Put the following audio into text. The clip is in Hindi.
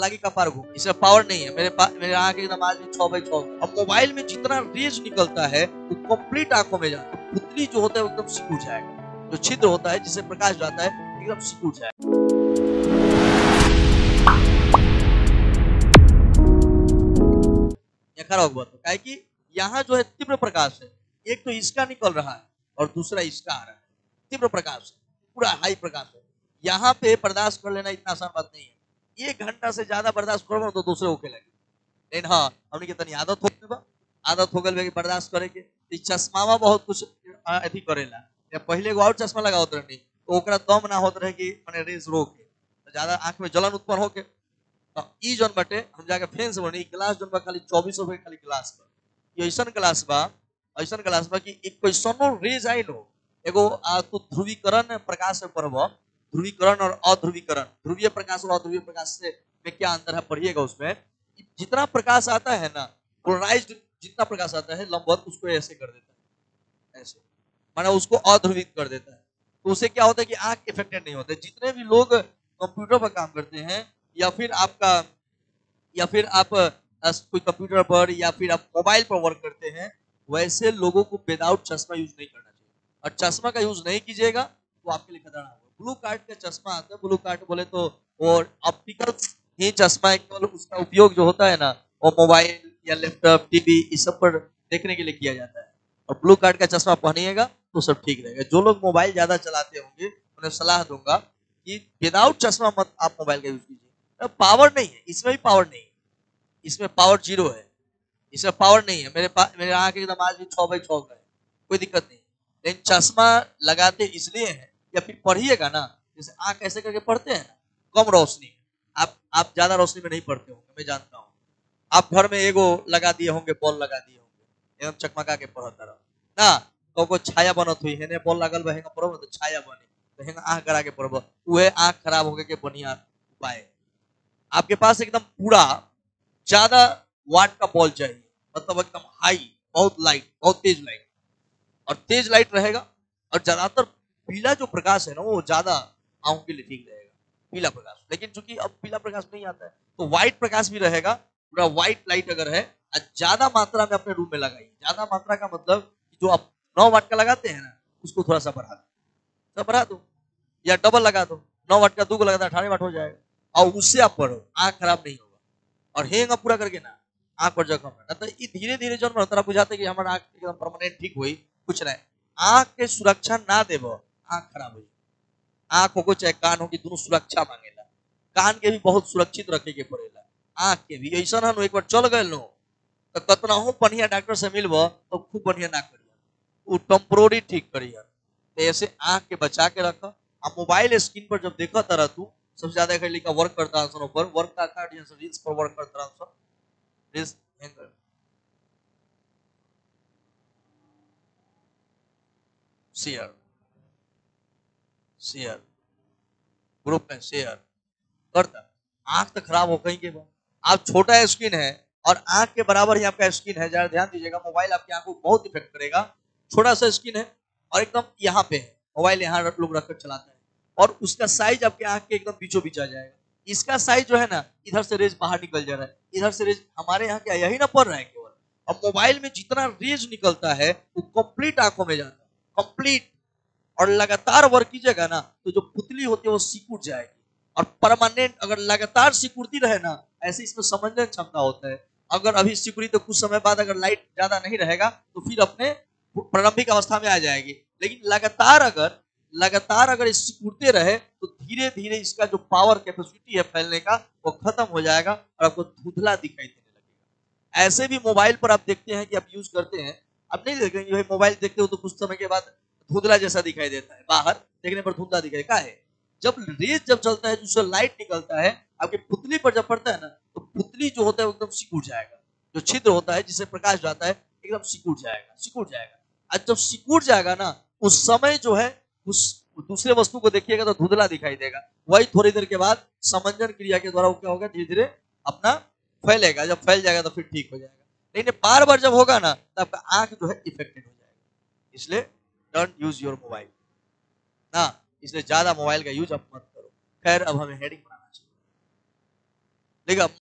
हालाँकि कपार घूम इसमें पावर नहीं है। मेरे पास मेरे आँख एकदम आज भी छह बाई छह अब मोबाइल में जितना रेज निकलता है वो तो कंप्लीट आँखों में जाता है। पुतली जो होता है एकदम सिकुड़ जाएगा। जो छिद्र होता है, जिससे प्रकाश जाता है, एकदम सिकुड़ जाएगा। खड़ा होगा काहे कि यहाँ जो है तीव्र प्रकाश है। एक तो इसका निकल रहा है, और दूसरा इसका आ रहा है। तीव्र प्रकाश है, पूरा हाई प्रकाश है। यहाँ पे बर्दाश्त कर लेना इतना आसान बात नहीं है। एक घंटा से ज़्यादा बर्दाश्त करो तो दूसरे होके लगे। लेकिन हाँ हमने कितनी आदत हो बा। आदत हो गई बर्दाश्त करे के। ई चश्मावा बहुत कुछ अथी करेला या पहले एगो और चश्मा लगावत रहनी। तो ओकरा दम ना होत रहे कि माने रेस रोके तो ज़्यादा आँख में जलन उत्पन्न होके। तो ई जौन बटे हम जाके फ़ैन से बनी गिलास जौन बा खाली चौबीस रुपए खाली गिलास बा। ये ऐसन गिलास बा ऐसन गिलास बा कि एक कैसनो रेज आई लो एगो आ, तू ध्रुवीकरण प्रकाश में पढ़ब। ध्रुवीकरण और अध्रुवीकरण। ध्रुवीय प्रकाश और अध्रुवीय प्रकाश से में क्या अंतर है पढ़िएगा उसमें? जितना प्रकाश आता है ना पोलराइज्ड जितना प्रकाश आता है, लंबवत उसको ऐसे कर देता है। ऐसे। माना उसको अध्रुवित कर देता है। तो उससे क्या होता है कि आँख इफेक्टेड नहीं होते। जितने भी लोग कंप्यूटर पर काम करते हैं, या फिर आपका, या फिर आप कोई कंप्यूटर पर, या फिर आप मोबाइल पर वर्क करते हैं, वैसे लोगों को विदाउट चश्मा यूज़ नहीं करना चाहिए। और चश्मा का यूज़ नहीं कीजिएगा तो आपके लिए खतरा होगा। ब्लू कार्ड का चश्मा आता है, ब्लू कार्ड बोले तो वो ऑप्टिकल ही चश्मा है केवल उसका उपयोग जो होता है ना, वो मोबाइल या लैपटॉप, टीवी, इस सब पर देखने के लिए किया जाता है। और ब्लू कार्ड का चश्मा पहनिएगा तो सब ठीक रहेगा। जो लोग मोबाइल ज़्यादा चलाते होंगे, उन्हें सलाह दूँगा कि विदाउट चश्मा मत आप मोबाइल का यूज़ कीजिए। तो पावर नहीं है, इसमें भी पावर नहीं है। इसमें पावर ज़ीरो है। इसमें पावर नहीं है। मेरे पास मेरे आँख एकदम आज भी छह बाई छह का है। कोई दिक्कत नहीं लेकिन चश्मा लगाते इसलिए है या फिर पढ़िएगा ना, जैसे आँख ऐसे करके पढ़ते हैं ना, कम रोशनी। आप आप ज़्यादा रोशनी में नहीं पढ़ते होंगे, मैं जानता हूँ। आप घर में एगो लगा दिए होंगे, बॉल लगा दिए होंगे, एकदम चकमका के पढ़त रहो। ना तो को छाया बनत हुई है बॉल लगल बा हेंगा पढ़ब तो छाया बनी तो हेंगा आँख करा के पढ़ब। उहे आँख खराब होके के बढ़िया उपाय। आपके पास एकदम पूरा, ज़्यादा वाट का बॉल चाहिए मतलब एकदम हाई बहुत लाइट बहुत तेज लाइट और तेज लाइट रहेगा, और ज़्यादातर पीला जो प्रकाश है ना, वो ज़्यादा आँखों के लिए ठीक रहेगा। पीला प्रकाश। लेकिन चूँकि अब पीला प्रकाश नहीं आता है तो व्हाइट प्रकाश भी रहेगा। पूरा व्हाइट लाइट अगर है ज़्यादा मात्रा में अपने रूम में लगाइए। ज़्यादा मात्रा का मतलब जो आप नौ वाट का लगाते हैं ना, उसको थोड़ा सा बढ़ा दो। बढ़ा दो। या डबल लगा दो। नौ वाट का, दो को लगा अठारह वाट हो जाएगा। और उससे आप पढ़ो आँख खराब नहीं होगा। और हेंग पूरा करके ना, आँख पर जख्म ना तो ये धीरे धीरे जो तरह बुझाते कि हमारा आँख एकदम परमानेंट ठीक हुई, कुछ नहीं। आँख के सुरक्षा ना देबो। आँख खराब हुई आँख हो चाहे कान हो की दोनों सुरक्षा मांगेला कान के भी बहुत सुरक्षित रखे के पड़ेला आँख के भी। ऐसा ना एक बार चल गए लो। तो कतना हो बढ़िया डॉक्टर से मिलबो तो खूब बढ़िया ना करिए वो टेम्पोरी ठीक करिए तो ऐसे आँख के बचा के रख। आ मोबाइल स्क्रीन पर जब देखा तरह तू सबसे ज़्यादा कर लिखा वर्क करता है ऊपर। वर्क का जैसे रील्स पर वर्क करता है रील्स हैंगर शेयर शेयर। ग्रुप में शेयर करता। आँख तो खराब हो कहीं के बाद आप छोटा स्क्रीन है, और आँख के बराबर ही आपका स्क्रीन है, जरा ध्यान दीजिएगा, मोबाइल आपकी आँख को बहुत इफ़ेक्ट करेगा। छोटा सा स्क्रीन है, और एकदम यहाँ पे है। मोबाइल यहाँ लोग रखकर चलाते हैं। और उसका साइज़ आपके आँख के एकदम बीचों बीच आ जाएगा। इसका साइज़ जो है ना, इधर से रेज बाहर निकल जा रहा है। इधर से रेज हमारे यहाँ क्या, यही ना पड़ रहा है केवल। अब मोबाइल में जितना रेज निकलता है, वो कंप्लीट आँखों में जाता है। कंप्लीट और लगातार वर्क कीजिएगा ना तो जो पुतली होती है वो सिकुड़ जाएगी। और परमानेंट अगर लगातार सिकुड़ती रहे ना, ऐसे इसमें समझने क्षमता होता है। अगर अभी सिकुड़ी तो कुछ समय बाद अगर लाइट ज़्यादा नहीं रहेगा तो फिर अपने प्रारंभिक अवस्था में आ जाएगी। लेकिन लगातार अगर लगातार अगर सिकुड़ते रहे तो धीरे धीरे इसका जो पावर कैपेसिटी है फैलने का, वो खत्म हो जाएगा और आपको धुंधला दिखाई देने लगेगा। ऐसे भी मोबाइल पर आप देखते हैं कि आप यूज़ करते हैं। आप नहीं देखेंगे भाई मोबाइल देखते हो तो कुछ समय के बाद धुंधला जैसा दिखाई देता है, बाहर देखने पर धुंधला दिखाई का है। जब रेज जब चलता है जिससे लाइट निकलता है, आपकी पुतली पर जब पड़ता है ना तो पुतली जो होता है एकदम सिकुड़ जाएगा। जो छिद्र होता है, जिससे प्रकाश जाता है, एकदम सिकुड़ जाएगा सिकुड़ जाएगा। और जब सिकुड़ जाएगा ना, उस समय जो है, उस दूसरे वस्तु को देखिएगा तो धुंधला दिखाई देगा। वही थोड़ी देर के बाद समंजन क्रिया के द्वारा वो क्या होगा? धीरे धीरे अपना फैलेगा। जब फैल जाएगा तो फिर ठीक हो जाएगा। लेकिन बार बार जब होगा ना तो आपका आँख जो है, इफेक्टेड हो जाएगा। इसलिए डोंट यूज़ योर मोबाइल ना, इसलिए ज़्यादा मोबाइल का यूज़ आप मत करो। खैर, अब हमें हेडिंग बनाना चाहिए। अब